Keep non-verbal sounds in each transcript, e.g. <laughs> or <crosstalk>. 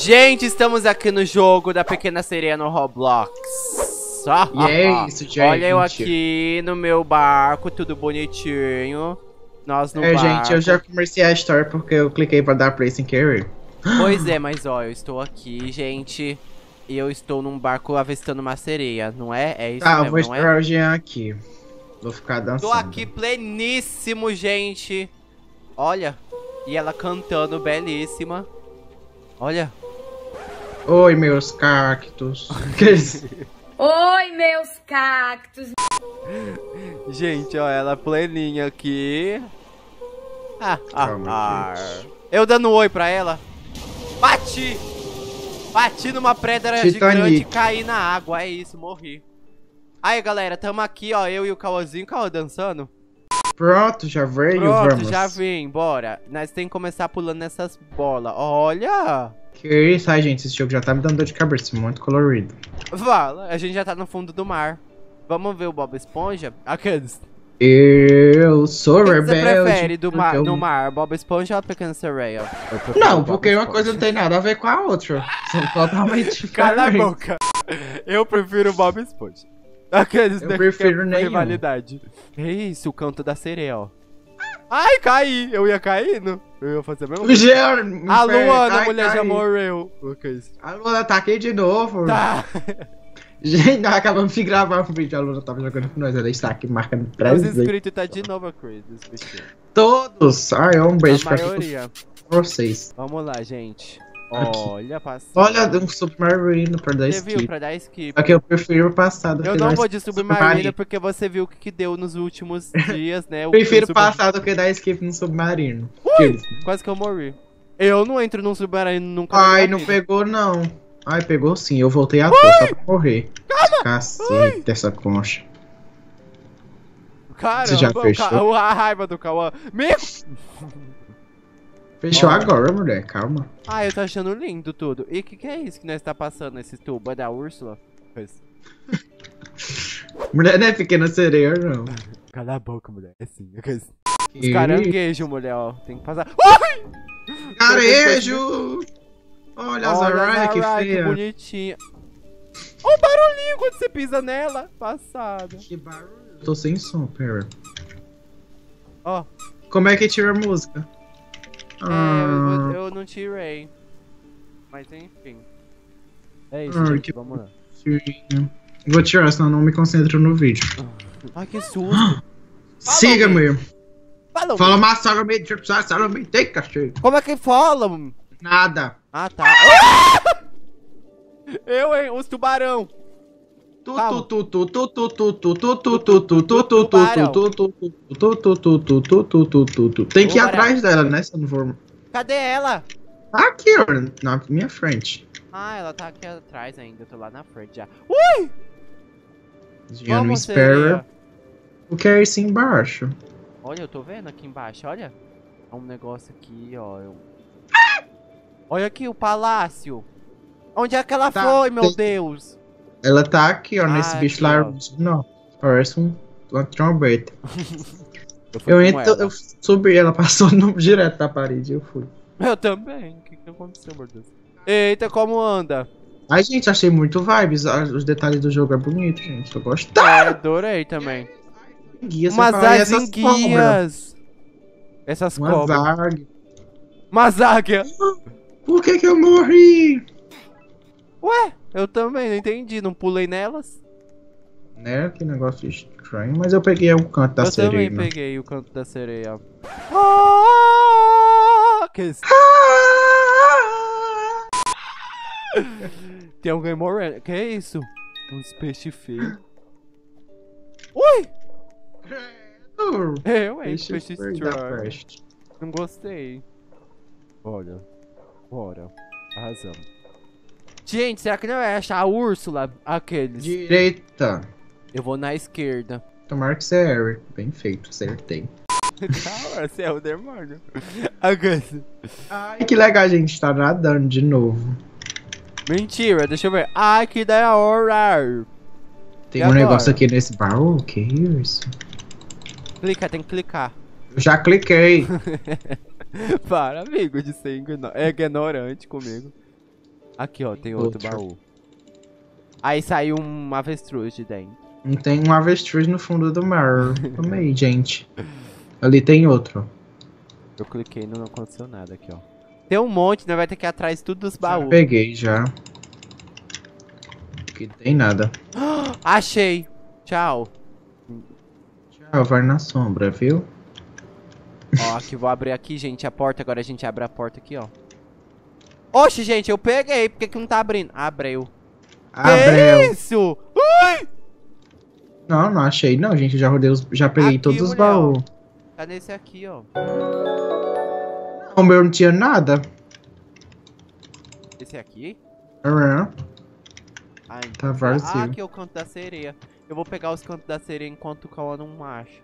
Gente, estamos aqui no jogo da Pequena Sereia no Roblox. E é isso, gente. Olha eu aqui no meu barco, tudo bonitinho. Nós no é, barco. gente, eu já comecei a história porque eu cliquei pra dar play sem querer. Pois é, <gasps> mas ó, eu estou aqui, gente. E eu estou num barco avistando uma sereia, não é? É isso Ah, mesmo, eu vou é? esperar o Jean aqui. Vou ficar dançando. Tô aqui pleníssimo, gente. Olha. E ela cantando belíssima. Olha. Oi, meus cactos. <laughs> Oi, meus cactos. Gente, ó, ela pleninha aqui. Ah, ah, Calma, ah. Eu dando um oi pra ela. Bati! Bati numa pedra Titanic. gigante e caí na água. É isso, morri. Aí, galera, tamo aqui, ó, eu e o Cauãzinho. Cauã dançando. Pronto, já veio, Pronto, vamos. já vim, bora. Nós tem que começar pulando nessas bolas. Olha! Que isso, ai, gente, esse jogo já tá me dando dor de cabeça, muito colorido. Fala, a gente já tá no fundo do mar. Vamos ver o Bob Esponja? Aqueles. Eu sou O que que rebelde. você prefere do mar, eu- no mar, Bob Esponja ou Sereia? Eu prefiro Não, porque uma coisa não tem nada a ver com a outra. São <laughs> totalmente Cala a diferentes. boca. Eu prefiro o Bob Esponja. Aqueles Eu prefiro é nenhum. rivalidade. É isso, o canto da sereia, ó. Ai, caí! Eu ia caindo. Eu ia fazer a mesma O coisa. Me A Luana, a mulher já ai. morreu. É isso? A Luana tá aqui de novo. Tá. <laughs> Gente, nós acabamos de gravar um vídeo, a Luna tava jogando com nós, ela está aqui marcando Os presente. inscritos tá de novo Chris. os. Todos! Ai, um beijo A pra maioria. vocês. Vamos lá, gente. Olha, passou. Olha, um submarino pra dar Você viu skip. pra dar skip? Só que eu prefiro passado. Eu não vou de submarino porque você viu o que, que deu nos últimos <laughs> dias, né? O- Prefiro sub- passado que dar skip no submarino. Aqueles. Quase que eu morri. Eu não entro num submarino nunca. Ai, não vida. pegou não. Ai, pegou sim, eu voltei à toa só pra morrer. Cacete, essa concha. Você já Caramba, fechou? Ca- a raiva do Cauã. Meu! <laughs> Fechou agora, mulher, calma. Ah, eu tô achando lindo tudo. E o que, que é isso que nós tá passando nesse tubo? É da Úrsula? Pois. <laughs> Mulher não é pequena sereia, não. <laughs> Cala a boca, mulher. É assim. é. Os Ih, caranguejos, mulher, ó. Tem que passar. Ai! Carejo! Olha as aranhas, que feia. bonitinha. Olha o barulhinho quando você pisa nela. Passada. Que barulho. Tô sem som, pera. Ó. Como é que tira a música? É, eu, Ah, eu não tirei. Mas enfim. É isso, gente. que- Vamos lá. Vou tirar, senão não me concentro no vídeo. Ai, que susto. <gasps> Siga-me. Fala, Fala mais salame, tipo, salame, tem cachorro. Como é que fala? Nada. Ah, tá. <laughs> Eu, hein? Os tubarão. Tem que ir atrás dela, né? Se eu não for. Cadê ela? Tá aqui, na minha frente. Ah, ela tá aqui atrás ainda. Eu tô lá na frente já. Ui! Sereia. O que é isso embaixo? Olha, eu tô vendo aqui embaixo, olha. É um negócio aqui, ó. eu- Olha aqui o palácio. Onde é que ela Tá, foi, meu tem- Deus? Ela tá aqui, ó, Ah, nesse bicho lá. Não, parece um, uma trombeta. <laughs> Eu com entro, eu subi, ela passou <laughs> no, direto da parede, eu fui. Eu também. O que, que aconteceu, meu Deus? Eita, como anda? Ai, gente, achei muito vibes. ah, Os detalhes do jogo é bonito, gente. Eu gosto. É, adorei também. Guia, você Umas fala, e essas cobras? cobras. águia. <gasps> Por que que eu morri? Ué, eu também, não entendi. Não pulei nelas? Né? Que negócio estranho. Mas eu peguei o canto da eu sereia. também né? peguei o canto da sereia. Ah, que? <laughs> Tem alguém morrendo. Que é isso? Uns peixes feios. Ui! Eu, hein? Peixe Peixe estranho. Não gostei. Olha. Bora. Arrasamos. Gente, será que não vai achar a Úrsula? Aqueles. Direita. Eu vou na esquerda. Tomara que você erre. Bem feito, acertei. <laughs> Calma, você é o demônio. Ai, que legal, a gente tá nadando de novo. Mentira, deixa eu ver. Ai, que da hora. Tem E um agora? negócio aqui nesse baú. Que isso? Clica, tem que clicar. Eu já cliquei. <laughs> Para, amigo, de ser é ignorante comigo. Aqui, ó, tem outro, Outro. baú. Aí saiu um avestruz de dentro. Não tem um avestruz no fundo do mar. <laughs> Também, gente. Ali tem outro. Eu cliquei e não aconteceu nada aqui, ó. Tem um monte, né? Vai ter que ir atrás tudo dos Já baús. peguei já. Aqui não tem nada. <gasps> Achei. Tchau. Tchau, vai na sombra, viu? Ó, aqui, vou abrir aqui, gente, a porta. Agora a gente abre a porta aqui, ó. Oxe, gente, eu peguei. Por que, que não tá abrindo? Abriu. Que Abreu. isso? Ui! Não, não achei não, gente. Eu já rodei os... Já peguei Aqui, todos os mulher, baús. Tá nesse aqui, ó. O meu não tinha nada. Esse aqui? Aham. Ah, Tá vazio. Ah, aqui é o canto da sereia. Eu vou pegar os cantos da sereia enquanto o Cauã não acha.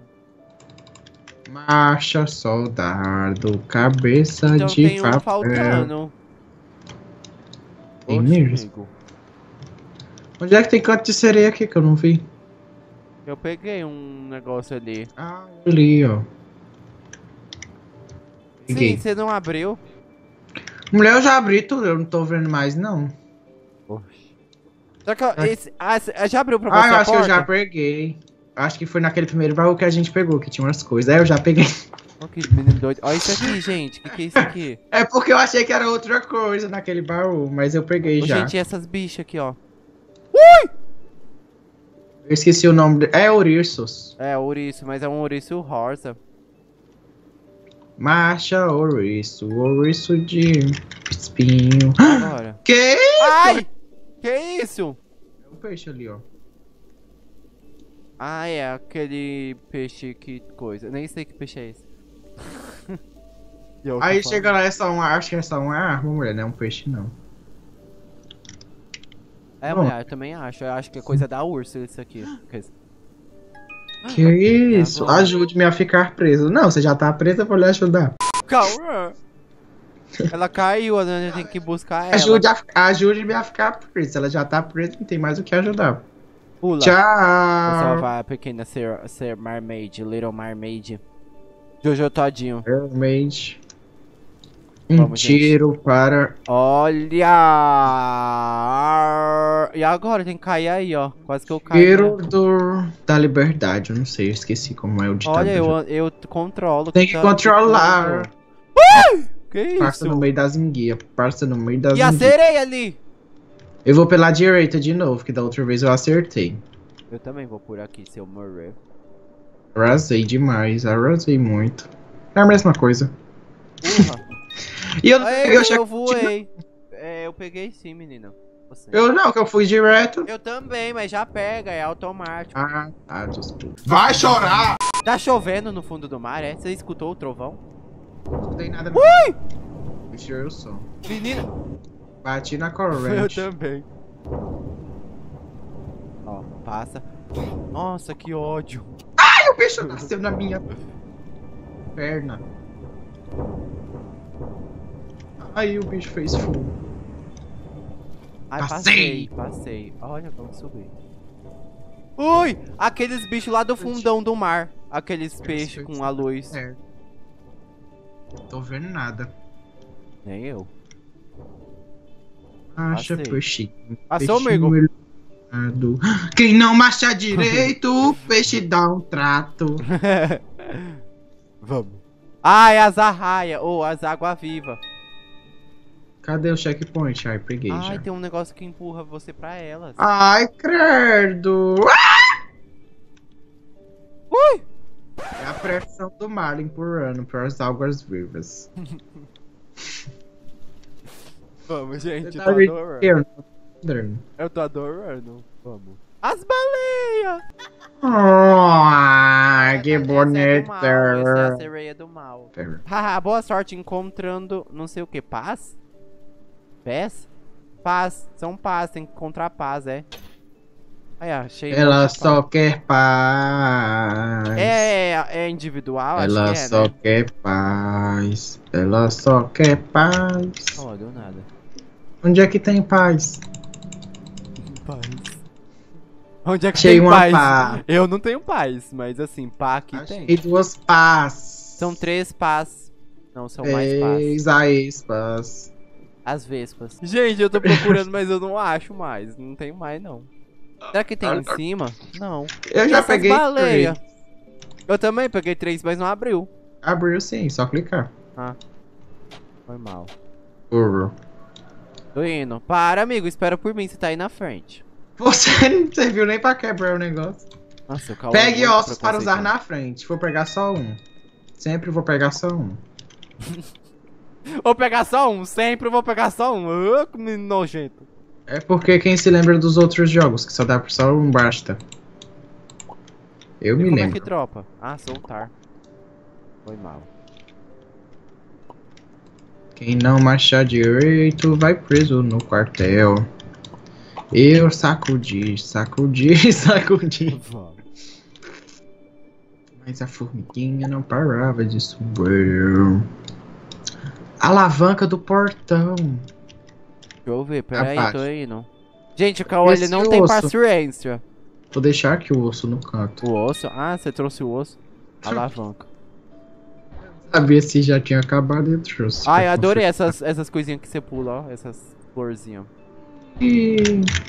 Marcha, soldado, cabeça Então de tem um papel. faltando. Tem Oxe, mesmo? amigo. Onde é que tem canto de sereia aqui que eu não vi? Eu peguei um negócio ali. Ah, ali, ó. Sim, Peguei. você não abriu? Mulher, eu já abri tudo, eu não tô vendo mais, não. Oxe. Só que, Ah. esse, ah, já abriu pra você Ah, eu a acho que eu já peguei. Acho que foi naquele primeiro baú que a gente pegou, que tinha umas coisas. Aí eu já peguei. Ó, que menino doido. Olha isso aqui, gente. O que, que é isso aqui? É porque eu achei que era outra coisa naquele baú, mas eu peguei Ô, já. gente, e essas bichas aqui, ó. Eu esqueci o nome. De... É Ouriços. É, ouriço, mas é um ouriço rosa. Marcha, ouriço. Ouriço de espinho. Agora. <gasps> Que? Ai! Que isso? É um peixe ali, ó. Ah, é aquele peixe que coisa. Nem sei que peixe é esse. <laughs> Aí chega lá, é só uma. Acho que é só uma arma, mulher, não é um peixe, não. É, Bom. mulher, eu também acho. Eu acho que é coisa da urso isso aqui. Que- Que isso? Agora. Ajude-me a ficar preso. Não, você já tá presa, eu vou lhe ajudar. Calma! Ela caiu, a gente tem que buscar ela. Ajude a- Ajude-me a ficar presa. Ela já tá presa, não tem mais o que ajudar. Pula. Vou Tchau! salvar a pequena ser, ser Mermaid, Little Mermaid. Jojo Todinho. Mermaid. Um Vamos, gente. tiro para. Olha! E agora tem que cair aí, ó. Quase que eu caio. Tiro né? do... da liberdade. Eu não sei, eu esqueci como é o ditado. Olha, eu, eu controlo. Tem que tá- controlar. Que Passa no isso? meio das enguias. Passa no meio das E a sereia ali? Eu vou pela direita de novo, que da outra vez eu acertei. Eu também vou por aqui, seu Murray. Arrasei demais, arrasei muito. É a mesma coisa. Porra. <laughs> E eu, Ei, eu, eu voei. É, eu peguei sim, menina. Você. eu não, que eu fui direto. Eu também, mas já pega, é automático. Ah, tá, desculpa. Vai chorar! Tá chovendo no fundo do mar, é? Você escutou o trovão? Não tem nada. Ui! Puxou eu som. Menina, Bati na <laughs> eu corrente. também. Ó, passa. Nossa, que ódio. O bicho nasceu na minha perna. Aí o bicho fez fogo. Ai, Passei. passei, passei. Olha, vamos subir. Ui! Aqueles bichos lá do fundão do mar. Aqueles peixes com a luz. É. Tô vendo nada. Nem eu. Acha peixinho. Passou, amigo? Quem não marcha direito, o <laughs> peixe dá um trato. <laughs> Vamos. Ah, é as arraia, ou as água-viva. Cadê o checkpoint? Ai, peguei Ai, já. tem um negócio que empurra você pra elas. Ai, credo. Ui! É a pressão do mar empurrando para as águas vivas. <laughs> Vamos, gente, Você tá me adorando. Eu tô adorando. Vamos. As baleias! Ai, que é do mal, Essa é a bonita. sereia do mal. Haha, boa sorte encontrando não sei o que. Paz? Pés? Paz. São paz, tem que encontrar paz, é. Aí, achei. Ela só paz. quer paz. É, é individual, Ela acho que é, só né? quer paz. Ela só quer paz. Oh, deu nada. Onde é que tem paz? Paz. Onde é que Achei tem uma paz? pá. Eu não tenho paz, mas assim, pá aqui Achei tem. duas pás. São três pás. Não, são mais pás. Três aspas. As vespas. Gente, eu tô procurando, mas eu não acho mais. Não tem mais, não. Será que tem em cima? Não. Eu já Essas peguei baleia. Eu também peguei três, mas não abriu. Abriu sim, só clicar. Foi mal. Burro. Tô indo. Para, amigo. Espera por mim. Você tá aí na frente. Você <laughs> não serviu nem pra quebrar o negócio. Nossa, o é Pegue ossos para usar na frente. Vou pegar só um. Sempre vou pegar só um. <laughs> Vou pegar só um. Sempre vou pegar só um. Que nojento. É porque quem se lembra dos outros jogos, que só dá só um basta. Eu E me como é lembro. que dropa? Ah, soltar. Foi mal. Quem não marchar direito vai preso no quartel. Eu sacudi, sacudi, <laughs> sacudi. Mas a formiguinha não parava de subir. Alavanca do portão. Deixa eu ver. Pera aí, Abaixo. tô indo. Gente, o Cauê ele não tem osso. paciência. Vou deixar aqui o osso no canto. O osso? Ah, você trouxe o osso. Alavanca. Sabia se já tinha acabado e trouxe. Ai, adorei essas, essas coisinhas que você pula, ó. Essas florzinhas. Ui,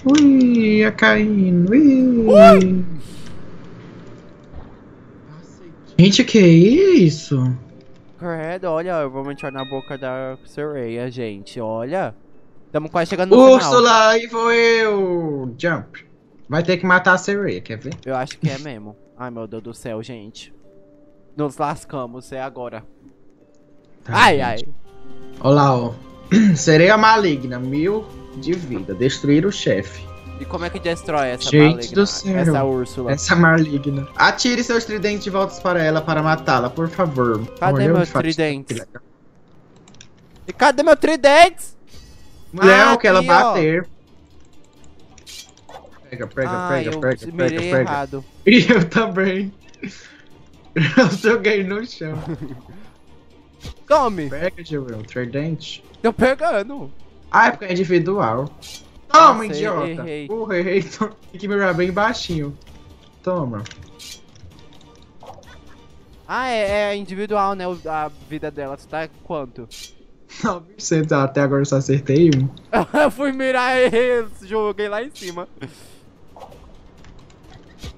ui, ia caindo. Ui. Gente, que isso? Credo, olha, eu vou entrar na boca da sereia, gente. Olha. Estamos quase chegando no final. Úrsula, e vou eu! Jump. Vai ter que matar a sereia, quer ver? Eu acho que é mesmo. Ai, meu Deus do céu, gente. Nos lascamos, é agora. Tá, ai, gente. ai. Olha lá, ó. <clears throat> Sereia maligna, mil de vida. Destruir o chefe. E como é que destrói essa Gente maligna? do céu. Essa Úrsula? Essa maligna. Atire seus tridentes de volta para ela para matá-la, por favor. Cadê Olha, meus eu faço- tridentes? E cadê meu tridente? Não, Ah, que ela bater. Pega, pega, Ai, pega, eu pega, pega, pega. errado. <laughs> E eu também. <laughs> Eu joguei no chão. <laughs> Tome! Pega, Joel, tridente. Tô pegando. Ah, é porque é individual. Toma, Nossa, idiota. errei. Porra, errei. <laughs> Tem que mirar bem baixinho. Toma. Ah, é, é individual, né? A vida dela. Tu tá quanto? 9% até agora eu só acertei um. <laughs> eu fui mirar e joguei lá em cima.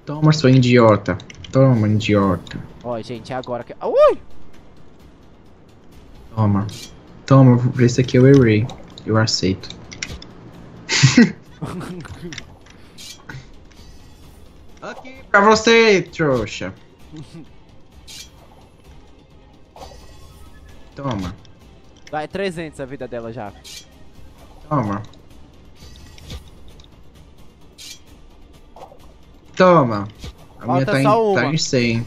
Toma, sua idiota. Toma, idiota. Ó, gente, é agora que. Ui! Toma. Toma, por esse aqui eu errei. Eu aceito. <laughs> aqui pra você, trouxa. Toma, Vai 300 a vida dela já. toma. Toma. A minha Falta tá em, tá em 100.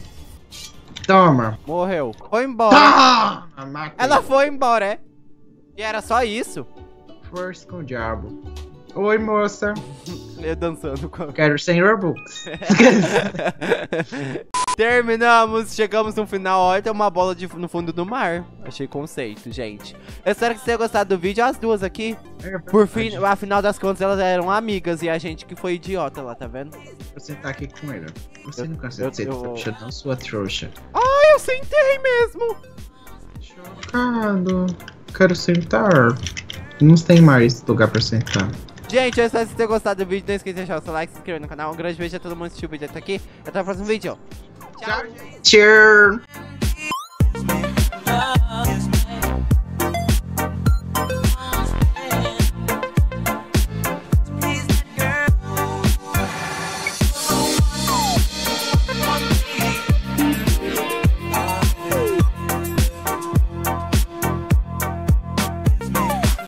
Toma. Morreu. Foi embora. Ela foi embora, é? E era só isso? Força com o diabo. Oi, moça. Eu dançando com. Quero 100 Robux. <laughs> Terminamos, chegamos no final. Olha, tem uma bola de, no fundo do mar. Achei conceito, gente. Eu espero que você tenha gostado do vídeo. As duas aqui, por fim, afinal das contas, elas eram amigas e a gente que foi idiota lá, tá vendo? Vou sentar aqui com ele. Você Eu- não cansa de ser eu- não, sua trouxa. Ai, eu sentei mesmo. Chocado. Quero sentar. Não tem mais lugar pra sentar. Gente, eu espero que você tenha gostado do vídeo. Não esqueça de deixar o seu like, se inscrever no canal. Um grande beijo a todo mundo que assistiu o vídeo até aqui. Até o próximo vídeo. Tchau. Tchau.